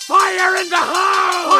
Fire in the hole!